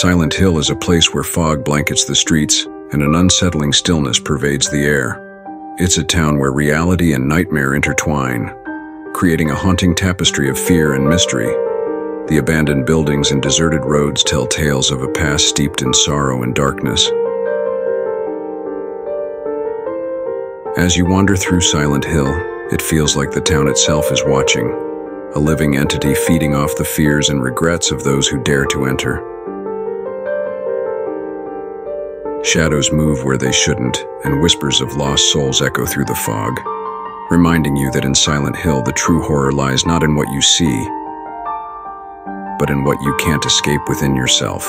Silent Hill is a place where fog blankets the streets and an unsettling stillness pervades the air. It's a town where reality and nightmare intertwine, creating a haunting tapestry of fear and mystery. The abandoned buildings and deserted roads tell tales of a past steeped in sorrow and darkness. As you wander through Silent Hill, it feels like the town itself is watching, a living entity feeding off the fears and regrets of those who dare to enter. Shadows move where they shouldn't, and whispers of lost souls echo through the fog, reminding you that in Silent Hill the true horror lies not in what you see, but in what you can't escape within yourself.